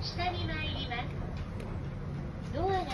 下に参ります。ドアが